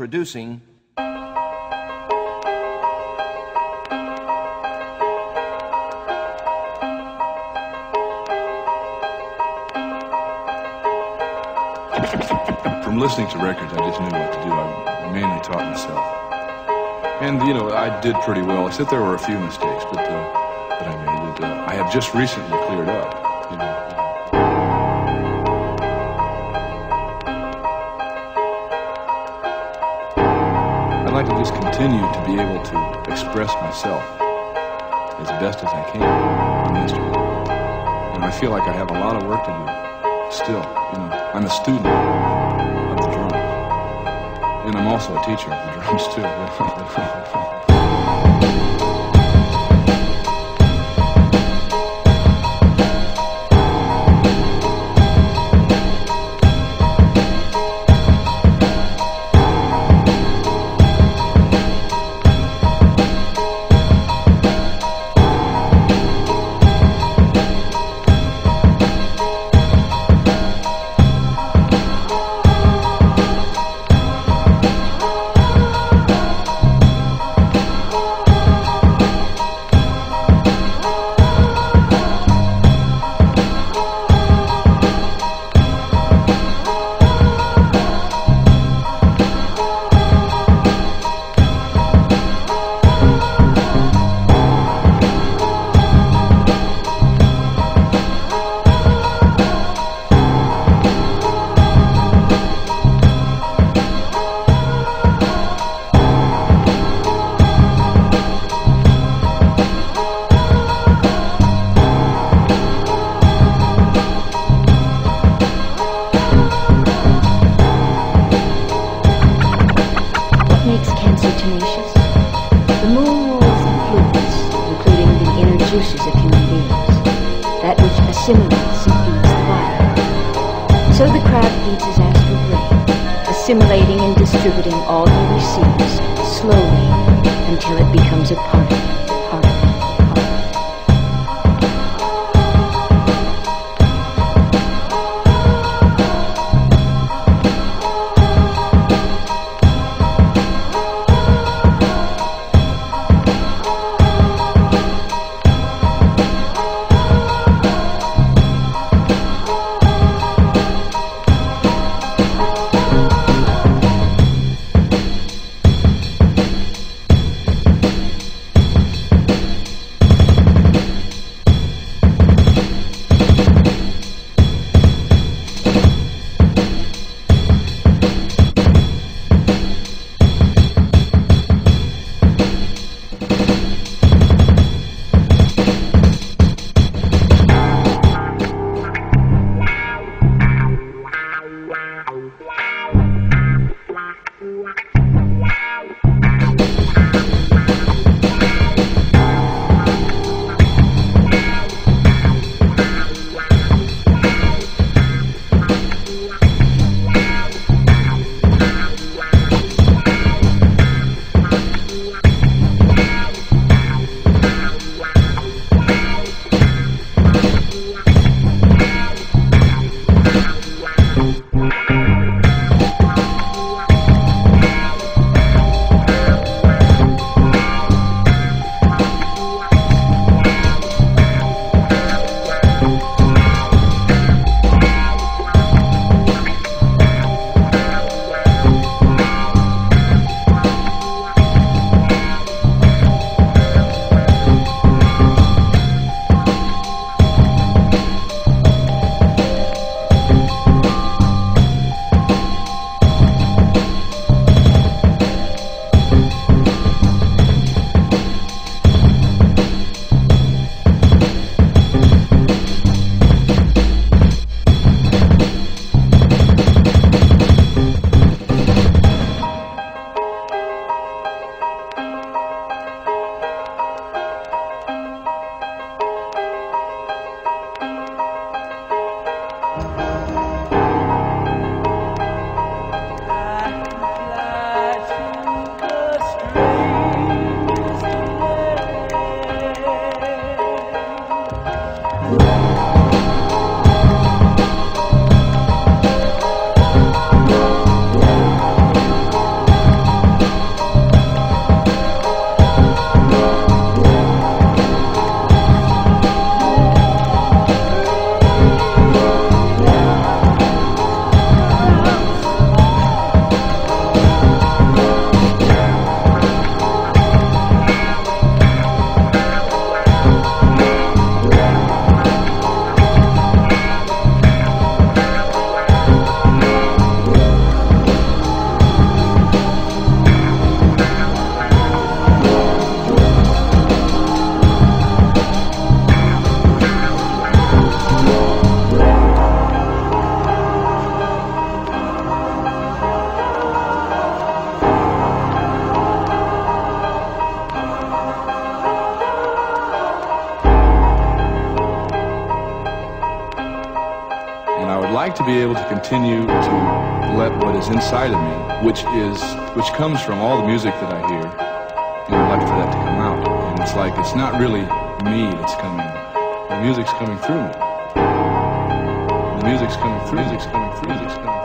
producing. From listening to records, I just knew what to do. I mainly taught myself. And, you know, I did pretty well, except there were a few mistakes but, uh, that I made that uh, I have just recently cleared up. You know. Continue to be able to express myself as best as I can instrument. And I feel like I have a lot of work to do still. You know, I'm a student of the drums. And I'm also a teacher of the drums too. juices of human beings, that which assimilates and feeds the body. So the crab feeds his astral brain, assimilating and distributing all he receives slowly until it becomes a part of him, And I would like to be able to continue to let what is inside of me, which is which comes from all the music that I hear, and I'd like for that to come out. And it's like it's not really me that's coming. The music's coming through me. The music's coming through. The Music's coming through. Music's coming through.